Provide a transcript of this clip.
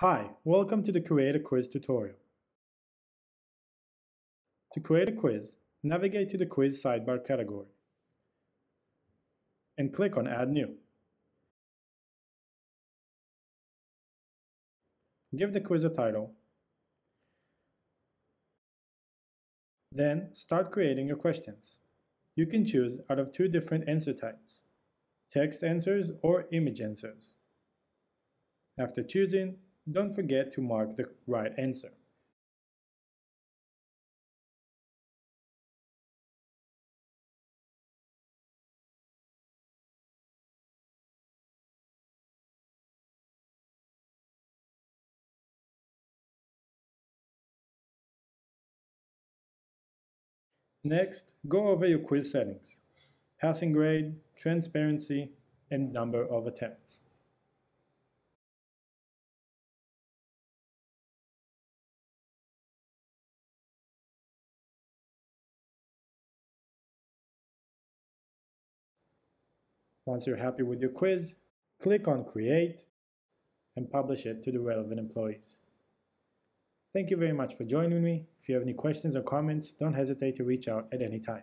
Hi, welcome to the Create a Quiz tutorial. To create a quiz, navigate to the Quiz sidebar category and click on Add New. Give the quiz a title. Then start creating your questions. You can choose out of two different answer types, text answers or image answers. After choosing, don't forget to mark the right answer. Next, go over your quiz settings, passing grade, transparency, and number of attempts. Once you're happy with your quiz, click on Create and publish it to the relevant employees. Thank you very much for joining me. If you have any questions or comments, don't hesitate to reach out at any time.